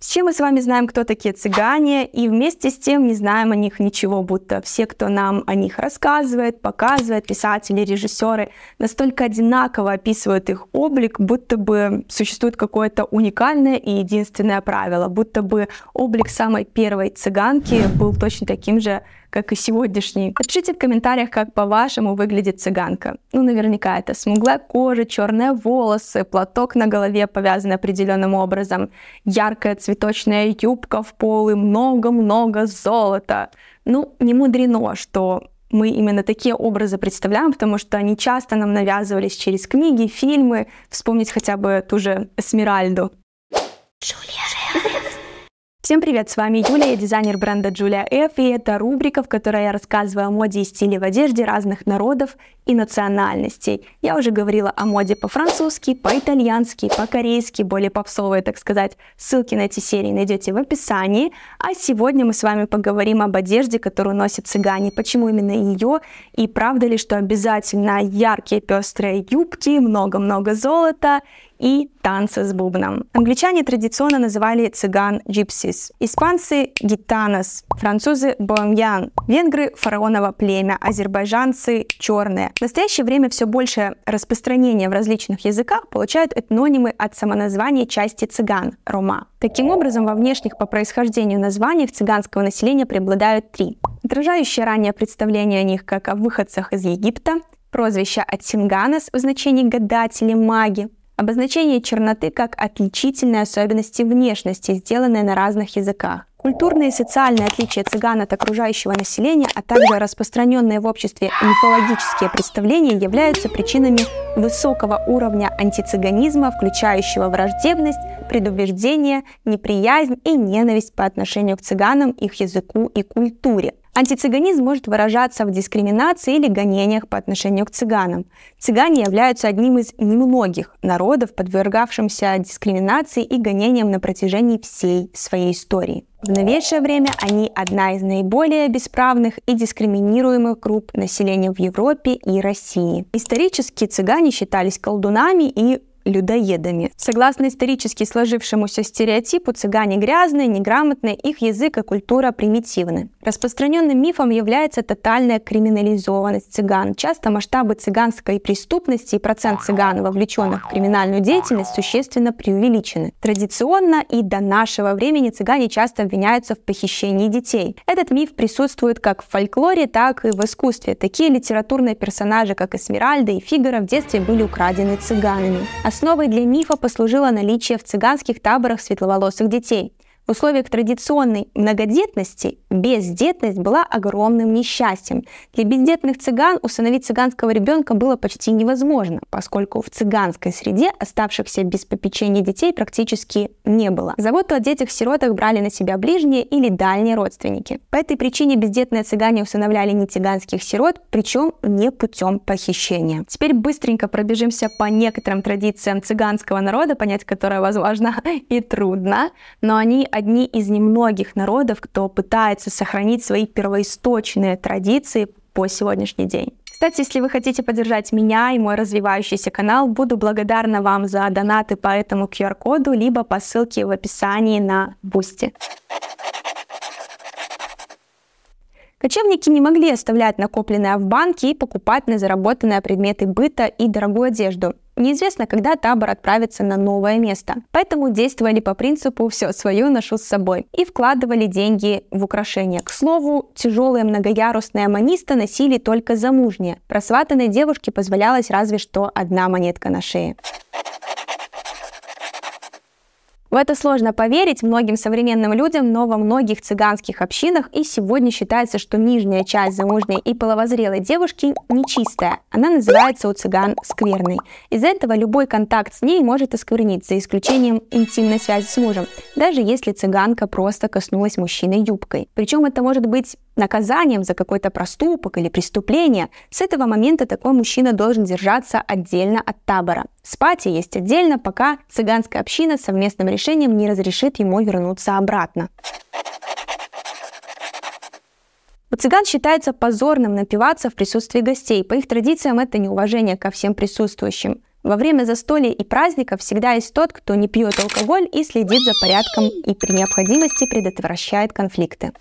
Все мы с вами знаем, кто такие цыгане, и вместе с тем не знаем о них ничего, будто все, кто нам о них рассказывает, показывает, писатели, режиссеры, настолько одинаково описывают их облик, будто бы существует какое-то уникальное и единственное правило, будто бы облик самой первой цыганки был точно таким же, как и сегодняшний. Напишите в комментариях, как по-вашему выглядит цыганка. Ну, наверняка это смуглая кожа, черные волосы, платок на голове повязан определенным образом, яркая цветочная юбка в пол и много-много золота. Ну, не мудрено, что мы именно такие образы представляем, потому что они часто нам навязывались через книги, фильмы. Вспомнить хотя бы ту же Эсмеральду. Джулия Всем привет, с вами Юля, я дизайнер бренда Julia F, и это рубрика, в которой я рассказываю о моде и стиле в одежде разных народов и национальностей. Я уже говорила о моде по-французски, по-итальянски, по-корейски, более попсовые, так сказать. Ссылки на эти серии найдете в описании. А сегодня мы с вами поговорим об одежде, которую носят цыгане, почему именно ее, и правда ли, что обязательно яркие пестрые юбки, много-много золота и танцы с бубном. Англичане традиционно называли цыган gypsies, испанцы — гитанос, французы — боемьян, венгры — фараоново племя, азербайджанцы — черные. В настоящее время все больше распространения в различных языках получают этнонимы от самоназвания части цыган — рома. Таким образом, во внешних по происхождению названиях цыганского населения преобладают три. Отражающие ранее представление о них как о выходцах из Египта, прозвище от Синганес в значении гадатели, маги, Обозначение черноты как отличительной особенности внешности, сделанной на разных языках. Культурные и социальные отличия цыган от окружающего населения, а также распространенные в обществе мифологические представления являются причинами высокого уровня антицыганизма, включающего враждебность, предубеждение, неприязнь и ненависть по отношению к цыганам, их языку и культуре. Антицыганизм может выражаться в дискриминации или гонениях по отношению к цыганам. Цыгане являются одним из немногих народов, подвергавшимся дискриминации и гонениям на протяжении всей своей истории. В новейшее время они одна из наиболее бесправных и дискриминируемых групп населения в Европе и России. Исторически цыгане считались колдунами и людоедами. Согласно исторически сложившемуся стереотипу, цыгане грязные, неграмотные, их язык и культура примитивны. Распространенным мифом является тотальная криминализованность цыган. Часто масштабы цыганской преступности и процент цыган, вовлеченных в криминальную деятельность, существенно преувеличены. Традиционно и до нашего времени цыгане часто обвиняются в похищении детей. Этот миф присутствует как в фольклоре, так и в искусстве. Такие литературные персонажи, как Эсмеральда и Фигаро, в детстве были украдены цыганами. Основой для мифа послужило наличие в цыганских таборах светловолосых детей. В условиях традиционной многодетности бездетность была огромным несчастьем. Для бездетных цыган усыновить цыганского ребенка было почти невозможно, поскольку в цыганской среде оставшихся без попечения детей практически не было. Заботу о детях-сиротах брали на себя ближние или дальние родственники. По этой причине бездетные цыгане усыновляли не цыганских сирот, причем не путем похищения. Теперь быстренько пробежимся по некоторым традициям цыганского народа, понять которые, возможно, и трудно, но они одни из немногих народов, кто пытается сохранить свои первоисточные традиции по сегодняшний день. Кстати, если вы хотите поддержать меня и мой развивающийся канал, буду благодарна вам за донаты по этому QR-коду, либо по ссылке в описании на Boosty. Кочевники не могли оставлять накопленное в банке и покупать на заработанные предметы быта и дорогую одежду. Неизвестно, когда табор отправится на новое место. Поэтому действовали по принципу «все свое ношу с собой» и вкладывали деньги в украшения. К слову, тяжелые многоярусные аманисты носили только замужние. Просватанной девушке позволялась разве что одна монетка на шее. В это сложно поверить многим современным людям, но во многих цыганских общинах и сегодня считается, что нижняя часть замужней и половозрелой девушки нечистая. Она называется у цыган скверной. Из-за этого любой контакт с ней может осквернить, за исключением интимной связи с мужем, даже если цыганка просто коснулась мужчины юбкой. Причем это может быть наказанием за какой-то проступок или преступление, с этого момента такой мужчина должен держаться отдельно от табора. Спать и есть отдельно, пока цыганская община совместным решением не разрешит ему вернуться обратно. У цыган считается позорным напиваться в присутствии гостей. По их традициям это неуважение ко всем присутствующим. Во время застолья и праздников всегда есть тот, кто не пьет алкоголь и следит за порядком и при необходимости предотвращает конфликты.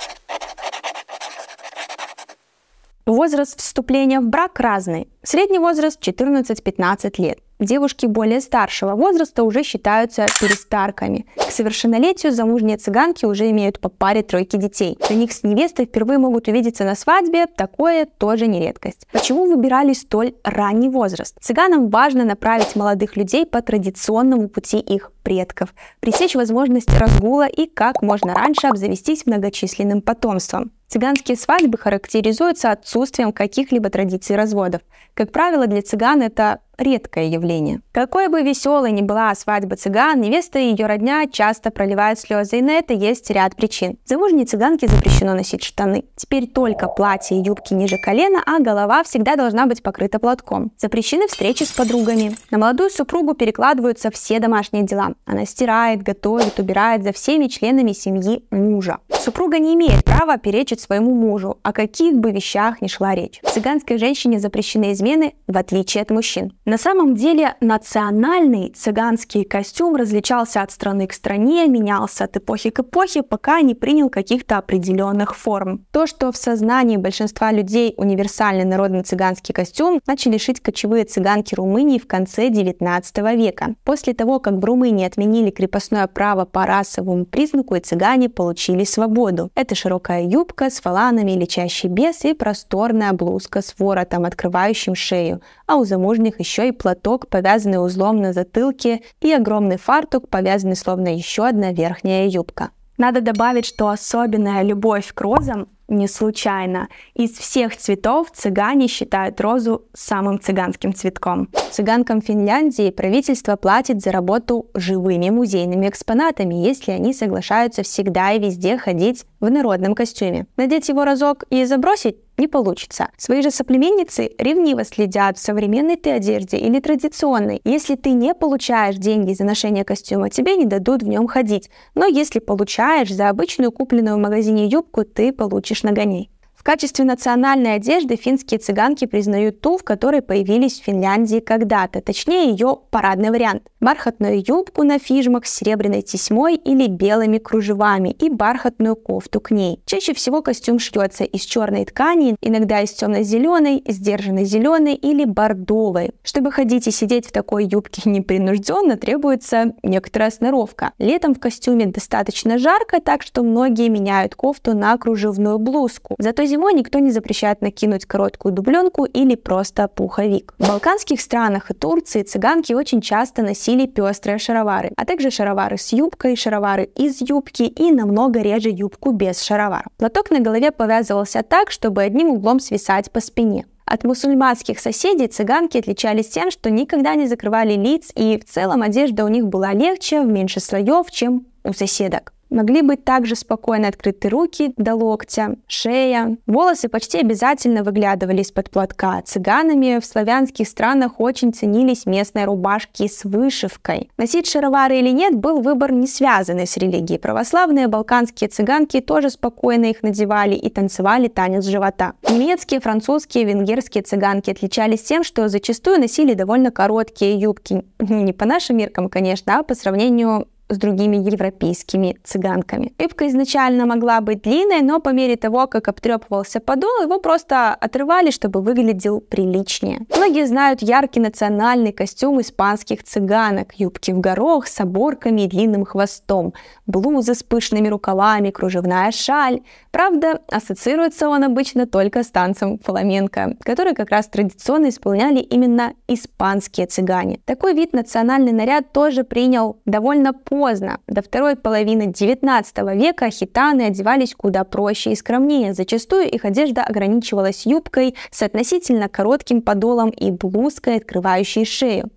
Возраст вступления в брак разный. Средний возраст 14-15 лет. Девушки более старшего возраста уже считаются перестарками. К совершеннолетию замужние цыганки уже имеют по паре тройки детей. Жених с невестой впервые могут увидеться на свадьбе, такое тоже не редкость. Почему выбирали столь ранний возраст? Цыганам важно направить молодых людей по традиционному пути их предков, пресечь возможность разгула и как можно раньше обзавестись многочисленным потомством. Цыганские свадьбы характеризуются отсутствием каких-либо традиций разводов. Как правило, для цыган это редкое явление. Какой бы веселой ни была свадьба цыган, невеста и ее родня часто проливают слезы, и на это есть ряд причин. Замужней цыганке запрещено носить штаны. Теперь только платье и юбки ниже колена, а голова всегда должна быть покрыта платком. Запрещены встречи с подругами. На молодую супругу перекладываются все домашние дела. Она стирает, готовит, убирает за всеми членами семьи мужа. Супруга не имеет права перечить своему мужу, о каких бы вещах ни шла речь. Цыганской женщине запрещены измены, в отличие от мужчин. На самом деле национальный цыганский костюм различался от страны к стране, менялся от эпохи к эпохе, пока не принял каких-то определенных форм. То, что в сознании большинства людей универсальный народный цыганский костюм, начали шить кочевые цыганки Румынии в конце 19 века. После того, как в Румынии отменили крепостное право по расовому признаку, и цыгане получили свободу. Это широкая юбка с фаланами, лечащий без и просторная блузка с воротом, открывающим шею, а у замужних еще и платок, повязанный узлом на затылке, и огромный фартук, повязанный словно еще одна верхняя юбка. Надо добавить, что особенная любовь к розам не случайно. Из всех цветов цыгане считают розу самым цыганским цветком. Цыганкам Финляндии правительство платит за работу живыми музейными экспонатами, если они соглашаются всегда и везде ходить в народном костюме. Надеть его разок и забросить не получится. Свои же соплеменницы ревниво следят, в современной ты одежде или традиционной. Если ты не получаешь деньги за ношение костюма, тебе не дадут в нем ходить. Но если получаешь за обычную купленную в магазине юбку, ты получишь нагоней. В качестве национальной одежды финские цыганки признают ту, в которой появились в Финляндии когда-то, точнее ее парадный вариант. Бархатную юбку на фижмах с серебряной тесьмой или белыми кружевами и бархатную кофту к ней. Чаще всего костюм шьется из черной ткани, иногда из темно-зеленой, сдержанной зеленой или бордовой. Чтобы ходить и сидеть в такой юбке непринужденно, требуется некоторая сноровка. Летом в костюме достаточно жарко, так что многие меняют кофту на кружевную блузку. Зато зимой никто не запрещает накинуть короткую дубленку или просто пуховик. В балканских странах и Турции цыганки очень часто носили пестрые шаровары, а также шаровары с юбкой, шаровары из юбки и намного реже юбку без шаровар. Платок на голове повязывался так, чтобы одним углом свисать по спине. От мусульманских соседей цыганки отличались тем, что никогда не закрывали лиц, и в целом одежда у них была легче, в меньше слоев, чем у соседок. Могли быть также спокойно открыты руки до локтя, шея. Волосы почти обязательно выглядывали из-под платка. Цыганами в славянских странах очень ценились местные рубашки с вышивкой. Носить шаровары или нет был выбор не связанный с религией. Православные балканские цыганки тоже спокойно их надевали и танцевали танец живота. Немецкие, французские, венгерские цыганки отличались тем, что зачастую носили довольно короткие юбки. Не по нашим меркам, конечно, а по сравнению с другими европейскими цыганками. Юбка изначально могла быть длинной, но по мере того, как обтрепывался подол, его просто отрывали, чтобы выглядел приличнее. Многие знают яркий национальный костюм испанских цыганок, юбки в горох с оборками и длинным хвостом, блузы с пышными рукавами, кружевная шаль. Правда, ассоциируется он обычно только с танцем фламенко, который как раз традиционно исполняли именно испанские цыгане. Такой вид национальный наряд тоже принял довольно поздно поздно. До второй половины XIX века хитаны одевались куда проще и скромнее. Зачастую их одежда ограничивалась юбкой с относительно коротким подолом и блузкой, открывающей шею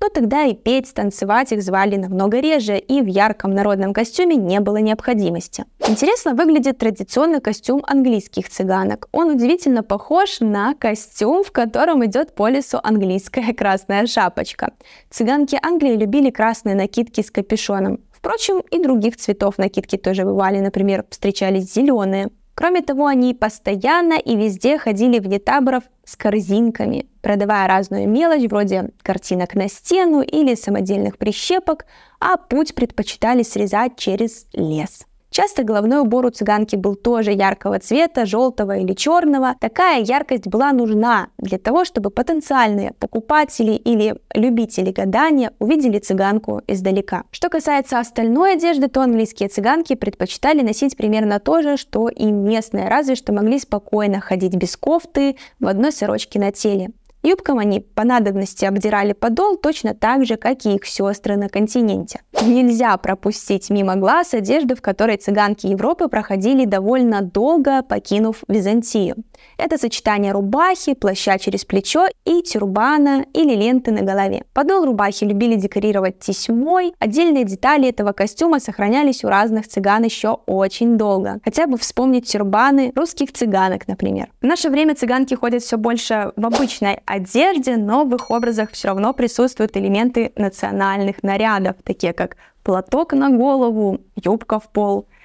но тогда и петь, танцевать их звали намного реже, и в ярком народном костюме не было необходимости. Интересно выглядит традиционный костюм английских цыганок. Он удивительно похож на костюм, в котором идет по лесу английская красная шапочка. Цыганки Англии любили красные накидки с капюшоном. Впрочем, и других цветов накидки тоже бывали, например, встречались зеленые. Кроме того, они постоянно и везде ходили вне таборов с корзинками, продавая разную мелочь вроде картинок на стену или самодельных прищепок, а путь предпочитали срезать через лес. Часто головной убор у цыганки был тоже яркого цвета, желтого или черного. Такая яркость была нужна для того, чтобы потенциальные покупатели или любители гадания увидели цыганку издалека. Что касается остальной одежды, то английские цыганки предпочитали носить примерно то же, что и местные, разве что могли спокойно ходить без кофты в одной сорочке на теле. Юбкам они по надобности обдирали подол точно так же, как и их сестры на континенте. Нельзя пропустить мимо глаз одежду, в которой цыганки Европы проходили довольно долго, покинув Византию. Это сочетание рубахи, плаща через плечо и тюрбана или ленты на голове. Подол рубахи любили декорировать тесьмой. Отдельные детали этого костюма сохранялись у разных цыган еще очень долго. Хотя бы вспомнить тюрбаны русских цыганок, например. В наше время цыганки ходят все больше в обычной одежде, но в их образах все равно присутствуют элементы национальных нарядов, такие как платок на голову, юбка в пол –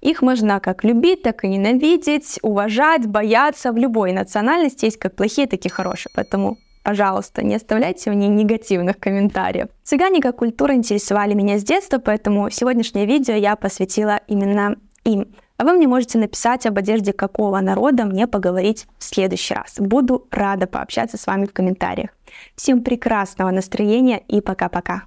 их можно как любить, так и ненавидеть, уважать, бояться. В любой национальности есть как плохие, так и хорошие. Поэтому пожалуйста, не оставляйте мне негативных комментариев. Цыгане как культура интересовали меня с детства, поэтому сегодняшнее видео я посвятила именно им. А вы мне можете написать об одежде какого народа мне поговорить в следующий раз. Буду рада пообщаться с вами в комментариях. Всем прекрасного настроения и пока-пока.